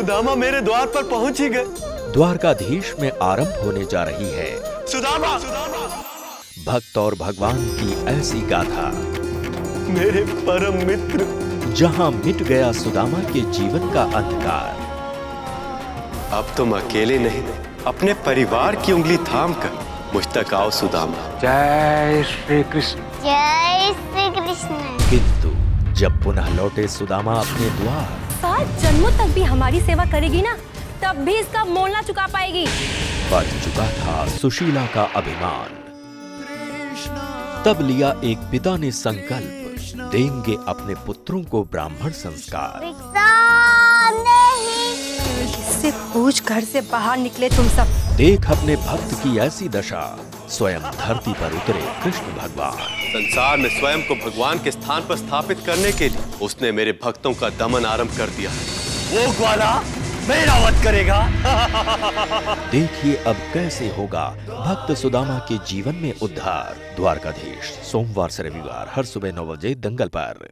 सुदामा मेरे द्वार पर पहुँच ही गए। द्वारकाधीश में आरंभ होने जा रही है। सुदामा! सुदामा भक्त और भगवान की ऐसी गाथा। मेरे परम मित्र। जहाँ मिट गया सुदामा के जीवन का अंधकार। अब तुम अकेले नहीं अपने परिवार की उंगली थाम कर मुझ तक आओ सुदामा। जय श्री कृष्ण। जय श्री कृष्ण। जब पुनः लौटे सुदामा अपने द्वार सात जन्मों तक भी हमारी सेवा करेगी ना तब भी इसका मोल ना चुका पाएगी। बच चुका था सुशीला का अभिमान। तब लिया एक पिता ने संकल्प देंगे अपने पुत्रों को ब्राह्मण संस्कार। इससे पूछ घर से बाहर निकले तुम सब। देख अपने भक्त की ऐसी दशा। स्वयं धरती पर उतरे कृष्ण भगवान। संसार में स्वयं को भगवान के स्थान पर स्थापित करने के लिए उसने मेरे भक्तों का दमन आरंभ कर दिया वो ग्वाला मेरा वध करेगा। देखिए अब कैसे होगा भक्त सुदामा के जीवन में उद्धार। द्वारकाधीश सोमवार से रविवार हर सुबह नौ बजे दंगल पर।